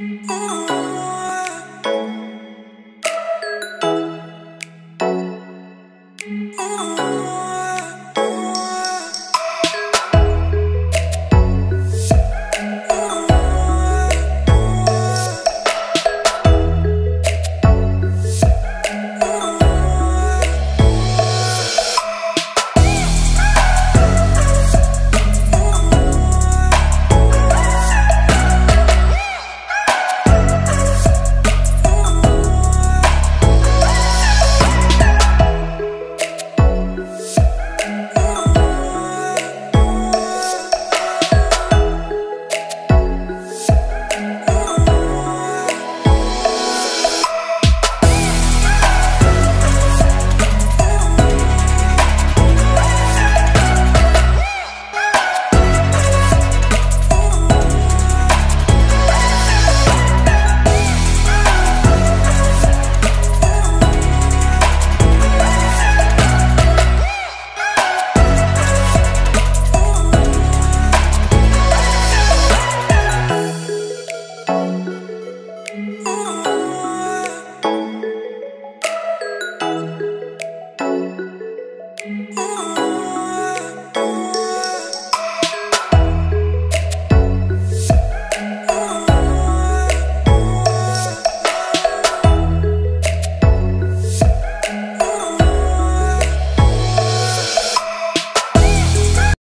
Ooh. Ooh.